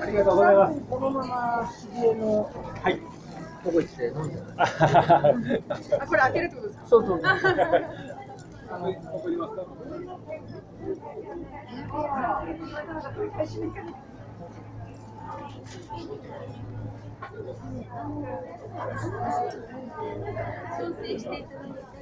ありがとうございます。このまま CM はい。ここ行って飲んであ、これ開けるってことですか？そうそうそう送りますか。調整していただいたらこちらのお待ち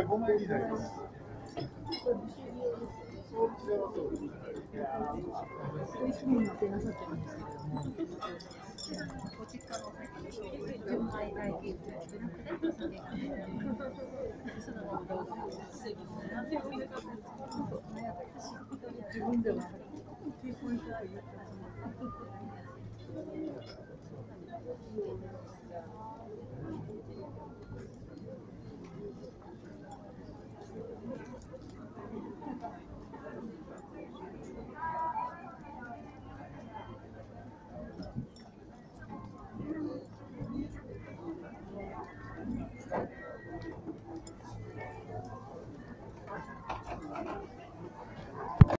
ゃあ5枚。になってす、の、の、自分では。Thank you.